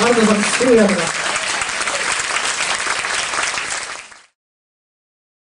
마음에서 힘을 합니다.